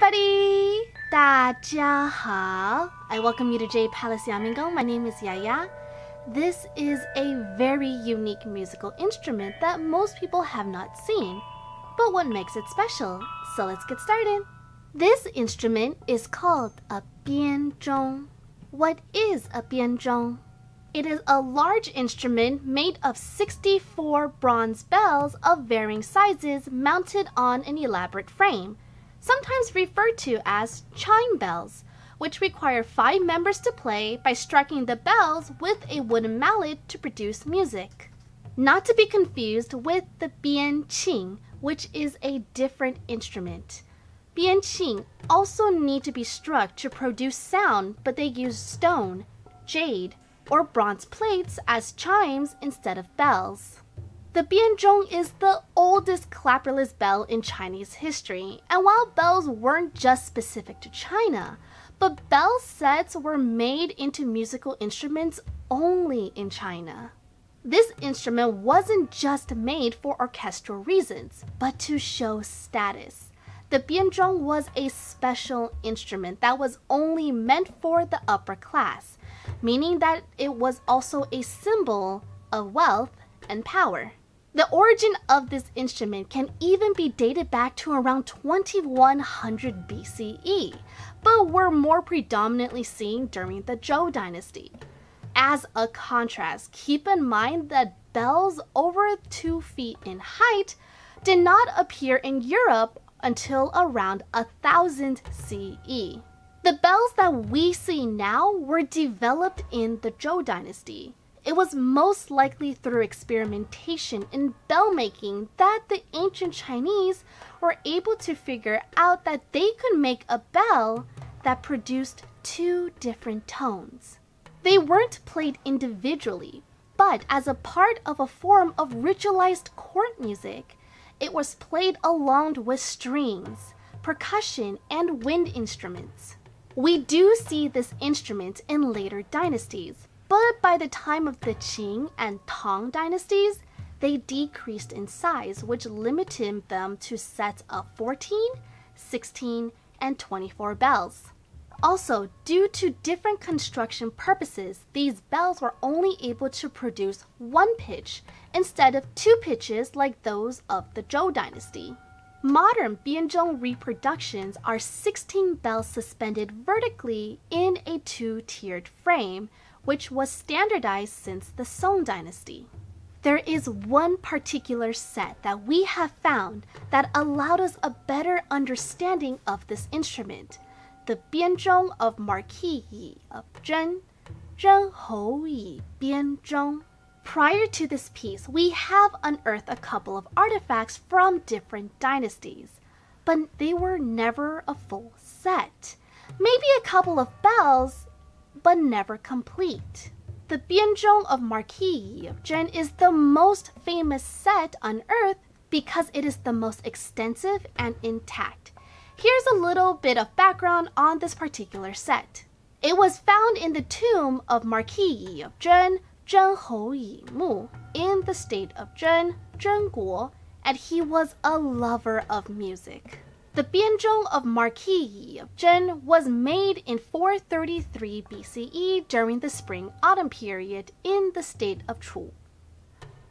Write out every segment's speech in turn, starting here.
everybody! 大家好! I welcome you to Jade Palace Yamingo. My name is Yaya. This is a very unique musical instrument that most people have not seen, but what makes it special? So let's get started. This instrument is called a bianzhong. What is a bianzhong? It is a large instrument made of 64 bronze bells of varying sizes mounted on an elaborate frame sometimes referred to as chime bells, which require five members to play by striking the bells with a wooden mallet to produce music. Not to be confused with the bianqing, which is a different instrument. Bianqing also need to be struck to produce sound, but they use stone, jade, or bronze plates as chimes instead of bells. The bianzhong is the oldest clapperless bell in Chinese history, and while bells weren't just specific to China, but bell sets were made into musical instruments only in China. This instrument wasn't just made for orchestral reasons, but to show status. The bianzhong was a special instrument that was only meant for the upper class, meaning that it was also a symbol of wealth and power. The origin of this instrument can even be dated back to around 2100 BCE, but were more predominantly seen during the Zhou dynasty. As a contrast, keep in mind that bells over 2 feet in height did not appear in Europe until around 1000 CE. The bells that we see now were developed in the Zhou dynasty. It was most likely through experimentation in bell making that the ancient Chinese were able to figure out that they could make a bell that produced two different tones. They weren't played individually, but as a part of a form of ritualized court music, it was played along with strings, percussion, and wind instruments. We do see this instrument in later dynasties, but by the time of the Qing and Tang dynasties, they decreased in size, which limited them to sets of 14, 16, and 24 bells. Also, due to different construction purposes, these bells were only able to produce one pitch instead of two pitches like those of the Zhou dynasty. Modern bianzhong reproductions are 16 bells suspended vertically in a two-tiered frame, which was standardized since the Song dynasty. There is one particular set that we have found that allowed us a better understanding of this instrument, the bianzhong of Marquis Yi of Zeng, Zeng Hou Yi Bianzhong. Prior to this piece, we have unearthed a couple of artifacts from different dynasties, but they were never a full set. Maybe a couple of bells, but never complete. The Bianzhong of Marquis of Zeng is the most famous set on earth because it is the most extensive and intact. Here's a little bit of background on this particular set. It was found in the tomb of Marquis of Zeng, Zeng Hou Yi Mu in the state of Zeng, Zengguo, and he was a lover of music. The bianzhong of Marquis Yi of Zeng was made in 433 BCE during the spring-autumn period in the state of Chu.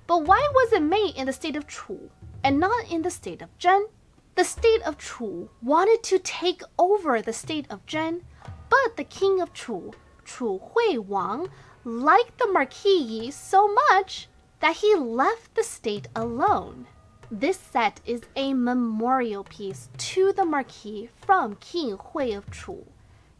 But why was it made in the state of Chu and not in the state of Zeng? The state of Chu wanted to take over the state of Zeng, but the king of Chu, Chu Hui Wang, liked the Marquis so much that he left the state alone. This set is a memorial piece to the Marquis from King Hui of Chu.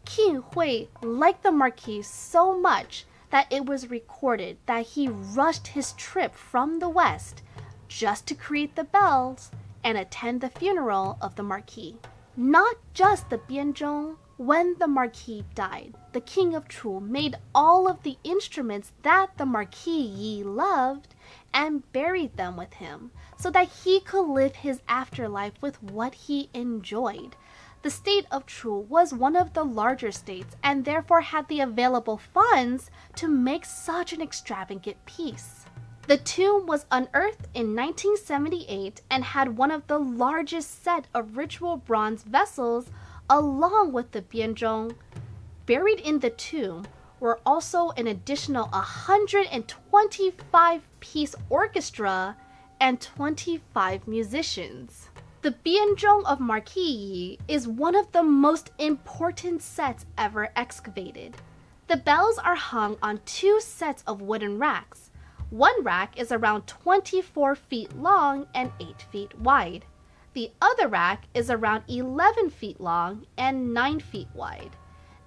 King Hui liked the Marquis so much that it was recorded that he rushed his trip from the west just to create the bells and attend the funeral of the Marquis. Not just the bianzhong, when the Marquis died, the King of Chu made all of the instruments that the Marquis Yi loved and buried them with him so that he could live his afterlife with what he enjoyed. The state of Chu was one of the larger states and therefore had the available funds to make such an extravagant piece. The tomb was unearthed in 1978 and had one of the largest set of ritual bronze vessels along with the bianzhong. Buried in the tomb were also an additional 125 piece orchestra and 25 musicians. The Bianzhong of Marquis Yi is one of the most important sets ever excavated. The bells are hung on two sets of wooden racks. One rack is around 24 feet long and 8 feet wide. The other rack is around 11 feet long and 9 feet wide.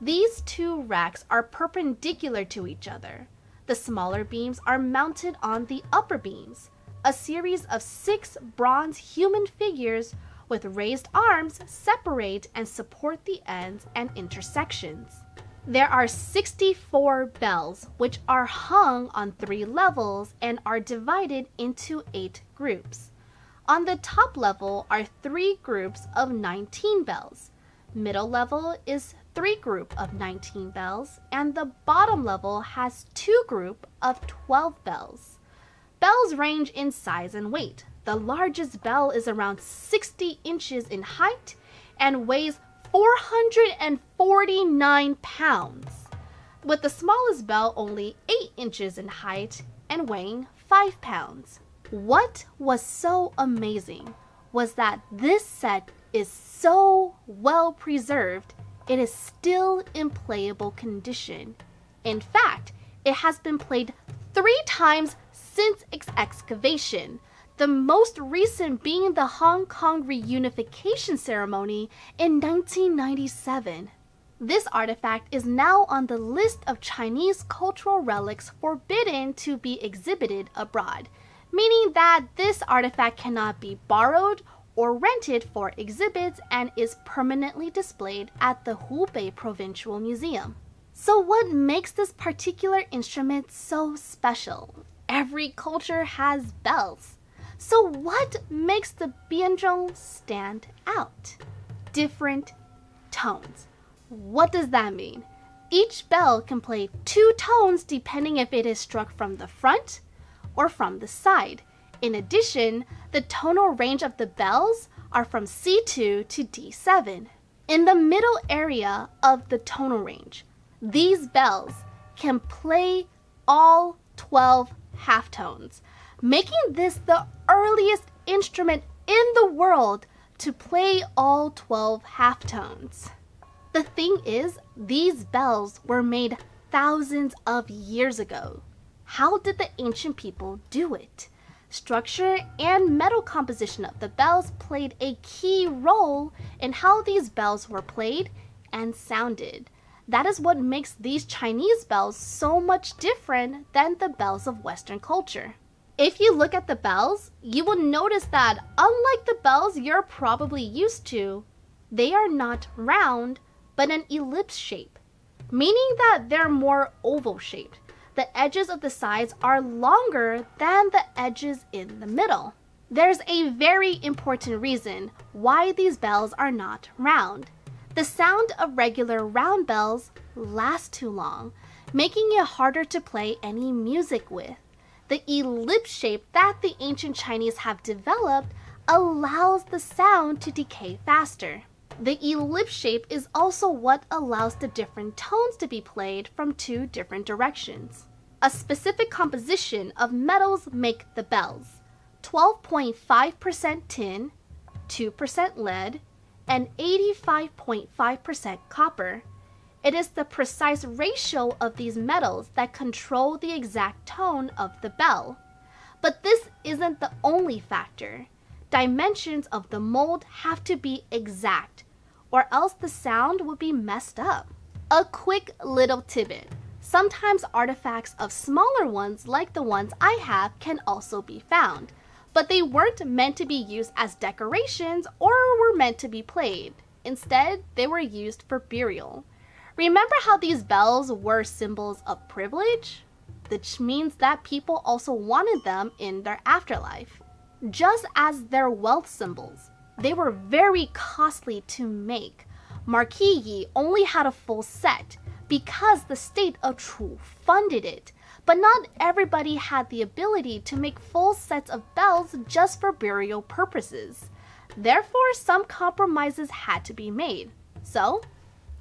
These two racks are perpendicular to each other. The smaller beams are mounted on the upper beams. A series of six bronze human figures with raised arms separate and support the ends and intersections. There are 64 bells, which are hung on three levels and are divided into eight groups. On the top level are three groups of 19 bells. Middle level is three group of 19 bells, and the bottom level has two group of 12 bells. Bells range in size and weight. The largest bell is around 60 inches in height and weighs 449 pounds, with the smallest bell only 8 inches in height and weighing 5 pounds. What was so amazing was that this set is so well preserved, it is still in playable condition. In fact, it has been played three times since its excavation, the most recent being the Hong Kong reunification ceremony in 1997. This artifact is now on the list of Chinese cultural relics forbidden to be exhibited abroad meaning that this artifact cannot be borrowed or rented for exhibits and is permanently displayed at the Hubei Provincial Museum. So, what makes this particular instrument so special? Every culture has bells. So, what makes the bianzhong stand out? Different tones. What does that mean? Each bell can play two tones depending if it is struck from the front, or from the side. In addition, the tonal range of the bells are from C2 to D7. In the middle area of the tonal range, these bells can play all 12 halftones, making this the earliest instrument in the world to play all 12 halftones. The thing is, these bells were made thousands of years ago. How did the ancient people do it? Structure and metal composition of the bells played a key role in how these bells were played and sounded. That is what makes these Chinese bells so much different than the bells of Western culture. If you look at the bells, you will notice that unlike the bells you're probably used to, they are not round, but an ellipse shape, meaning that they're more oval shaped the edges of the sides are longer than the edges in the middle. There's a very important reason why these bells are not round. The sound of regular round bells lasts too long, making it harder to play any music with. The ellipse shape that the ancient Chinese have developed allows the sound to decay faster. The ellipse shape is also what allows the different tones to be played from two different directions. A specific composition of metals make the bells 12.5% tin, 2% lead, and 85.5% copper. It is the precise ratio of these metals that control the exact tone of the bell. But this isn't the only factor dimensions of the mold have to be exact, or else the sound would be messed up. A quick little tidbit sometimes artifacts of smaller ones like the ones I have can also be found, but they weren't meant to be used as decorations or were meant to be played. Instead, they were used for burial. Remember how these bells were symbols of privilege? Which means that people also wanted them in their afterlife just as their wealth symbols. They were very costly to make. Marquis only had a full set because the state of Chu funded it. But not everybody had the ability to make full sets of bells just for burial purposes. Therefore, some compromises had to be made. So,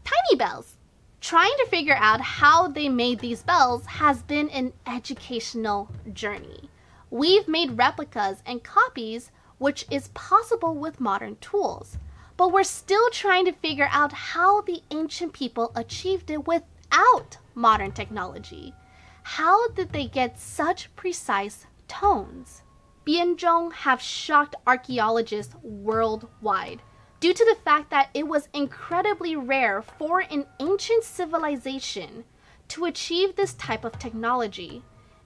tiny bells. Trying to figure out how they made these bells has been an educational journey. We've made replicas and copies, which is possible with modern tools, but we're still trying to figure out how the ancient people achieved it without modern technology. How did they get such precise tones? Bianzhong have shocked archaeologists worldwide due to the fact that it was incredibly rare for an ancient civilization to achieve this type of technology,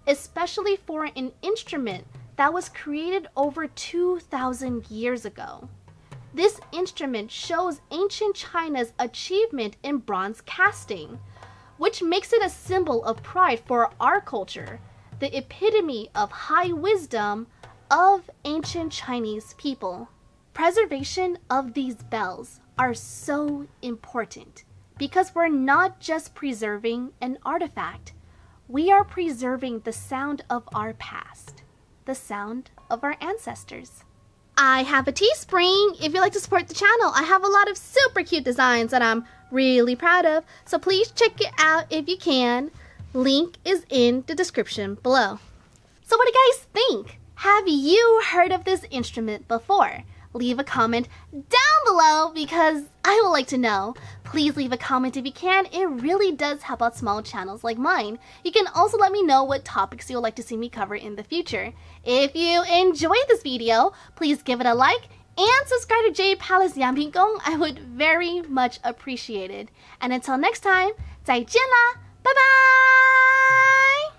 especially for an instrument that was created over 2,000 years ago. This instrument shows ancient China's achievement in bronze casting, which makes it a symbol of pride for our culture, the epitome of high wisdom of ancient Chinese people. Preservation of these bells are so important because we're not just preserving an artifact, we are preserving the sound of our past, the sound of our ancestors. I have a Teespring if you'd like to support the channel. I have a lot of super cute designs that I'm really proud of, so please check it out if you can. Link is in the description below. So what do you guys think? Have you heard of this instrument before? leave a comment down below because I would like to know. Please leave a comment if you can, it really does help out small channels like mine. You can also let me know what topics you would like to see me cover in the future. If you enjoyed this video, please give it a like and subscribe to Jade Palace Yampingkong. I would very much appreciate it. And until next time, 再见啦，拜拜。